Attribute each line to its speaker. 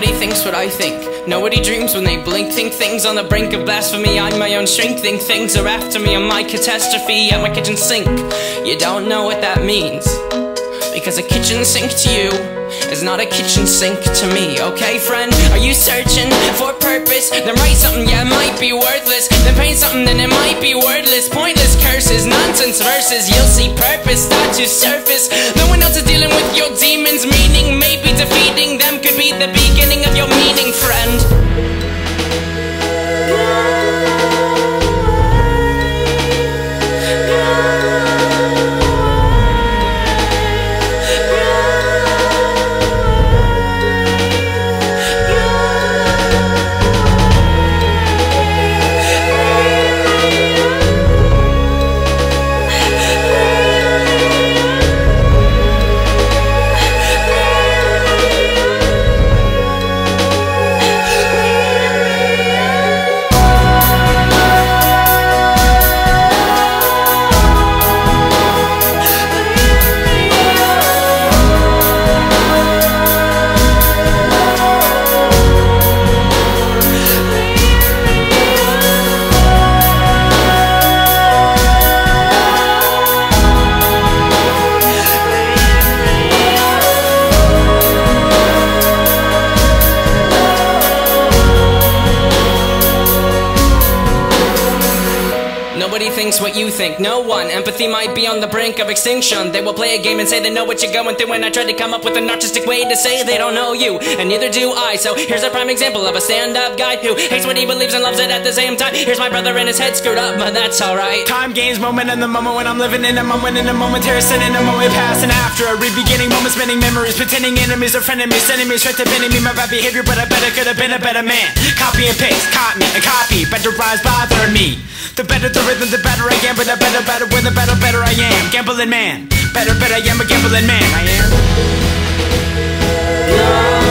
Speaker 1: thinks what I think. Nobody dreams when they blink. Think things on the brink of blasphemy. I'm my own shrink. Think things are after me. I'm my catastrophe at my kitchen sink. You don't know what that means. Because a kitchen sink to you is not a kitchen sink to me, okay, friend? Are you searching for purpose? Then write something, yeah, it might be worthless. Then paint something, then it might be wordless. Pointless curses, nonsense verses. You'll see purpose start to surface. No one else is dealing with your demons, meaning maybe defeating them could be the beginning your meaning, friend. Thinks what you think, no one. Empathy might be on the brink of extinction. They will play a game and say they know what you're going through. And I try to come up with an artistic way to say they don't know you, and neither do I. So here's a prime example of a stand up guy who hates what he believes and loves it at the same time. Here's my brother and his head screwed up, but that's alright.
Speaker 2: Time gains moment in the moment when I'm living in a moment in a momentary sin in a moment past and after a re-beginning moment spinning memories pretending enemies are frenemies sending me straight to me my bad behavior but I better could have been a better man copy and paste caught me and copy better rhymes bother me the better the rhythm the better I am. But the better better when the better better I am. Gambling man. Better better I am a gambling man. I am